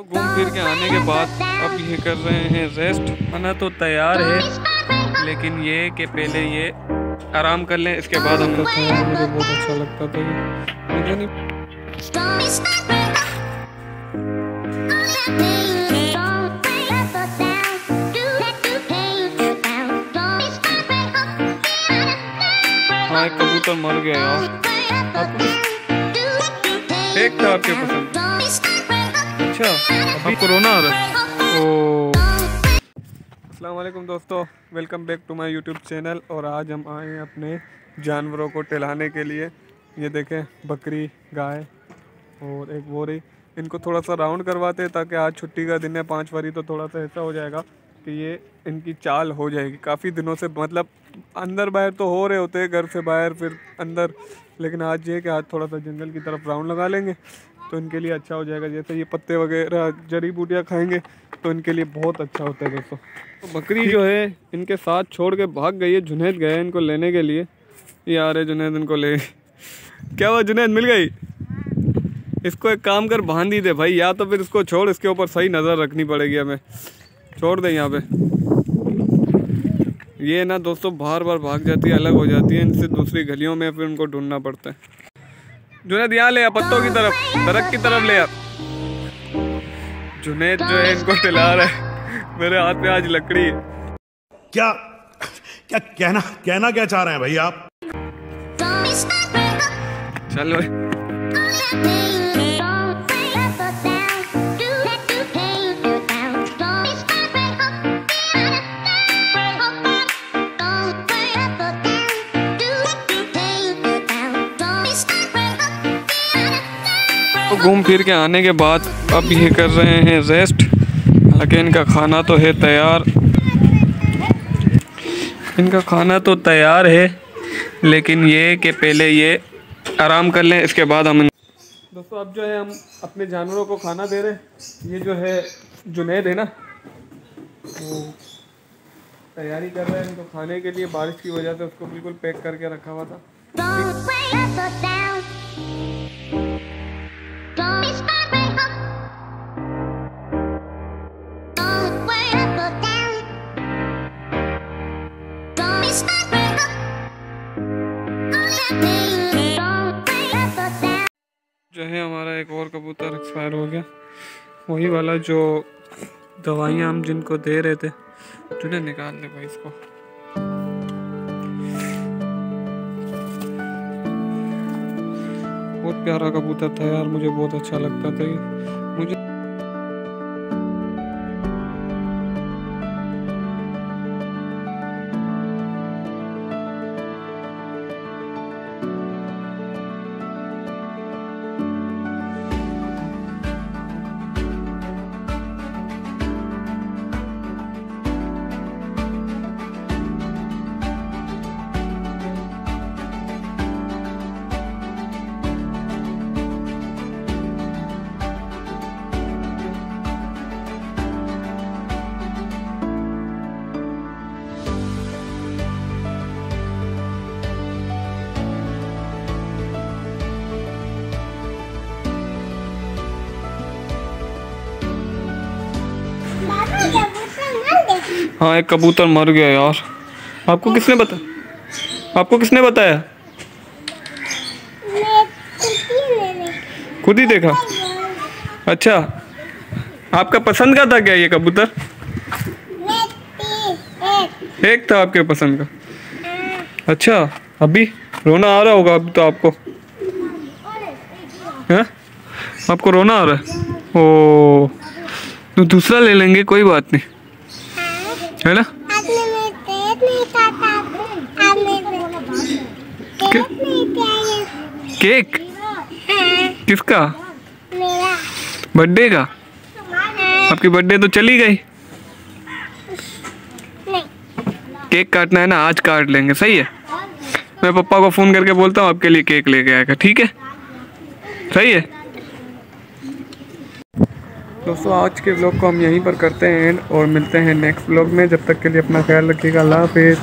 तो घूम फिर के आने के बाद अब ये कर रहे हैं रेस्ट खाना तो तैयार है लेकिन ये कि पहले ये आराम कर लें इसके बाद हम लोग मुझे बहुत अच्छा लगता था ये। मुझे नहीं। हाँ एक कबूतर मर गया। यार आपको एक था आपके पसंद। अच्छा अभी कोरोना आ रहा है। ओ। दोस्तों, welcome back to my YouTube channel. और आज हम आए हैं अपने जानवरों को टहलाने के लिए। ये देखें, बकरी, गाय और एक बोरी। इनको थोड़ा सा राउंड करवाते हैं ताकि आज छुट्टी का दिन है, पाँच वारी तो थोड़ा सा ऐसा हो जाएगा कि ये इनकी चाल हो जाएगी। काफ़ी दिनों से मतलब अंदर बाहर तो हो रहे होते हैं, घर से बाहर फिर अंदर। लेकिन आज ये कि आज थोड़ा सा जंगल की तरफ़ राउंड लगा लेंगे। तो इनके लिए अच्छा हो जाएगा। जैसे ये पत्ते वगैरह, जड़ी बूटियाँ खाएँगे तो इनके लिए बहुत अच्छा होता है दोस्तों। तो बकरी जो है, इनके साथ छोड़ के भाग गई है, जुनेद गए इनको लेने के लिए। ये आ रहे जुनेद इनको ले। क्या हुआ, जुनेद मिल गई? इसको एक काम कर, बाँध ही दे भाई, या तो फिर इसको छोड़, इसके ऊपर सही नज़र रखनी पड़ेगी हमें। छोड़ दे यहाँ पे। ये ना दोस्तों बार बार भाग जाती है, अलग हो जाती है, इनसे दूसरी गलियों में फिर उनको ढूंढना पड़ता है। जुनेद यहाँ ले पत्तों की तरफ़ दरख की तरफ़ ले जुनेद जो है इनको टिला रहा है। मेरे हाथ में आज लकड़ी है। क्या क्या कहना कहना क्या चाह रहे हैं भाई आप? चलो भाई। घूम फिर के आने के बाद अब ये कर रहे हैं रेस्ट हालाँकि इनका खाना तो है तैयार। इनका खाना तो तैयार है, लेकिन ये कि पहले ये आराम कर लें, इसके बाद हम दोस्तों, अब जो है हम अपने जानवरों को खाना दे रहे ये जो है जुनेद है ना, वो तैयारी कर रहे हैं इनको खाने के लिए। बारिश की वजह से उसको बिल्कुल पैक करके रखा हुआ था। जो है हमारा एक और कबूतर एक्सपायर हो गया। वही वाला जो दवाइयाँ हम जिनको दे रहे थे जिन्हें निकाल ले भाई इसको। बहुत प्यारा कबूतर था यार, मुझे बहुत अच्छा लगता था ये। मुझे हाँ एक कबूतर मर गया यार। आपको किसने बता आपको किसने बताया? खुद ही देखा? अच्छा आपका पसंद का था क्या ये कबूतर? एक। था आपके पसंद का। अच्छा अभी रोना आ रहा होगा अभी तो आपको। हैं? आपको रोना आ रहा है? ओ तो दूसरा ले लेंगे कोई बात नहीं। है ना? केक? किसका? बर्थडे का? आपकी बर्थडे तो चली गई। केक काटना है ना आज काट लेंगे सही है? मैं पापा को फ़ोन करके बोलता हूँ आपके लिए केक लेके आएगा ठीक है? सही है? दोस्तों, आज के ब्लॉग को हम यहीं पर करते हैं और मिलते हैं नेक्स्ट ब्लॉग में। जब तक के लिए अपना ख्याल रखिएगा। अल्लाह हाफिज़।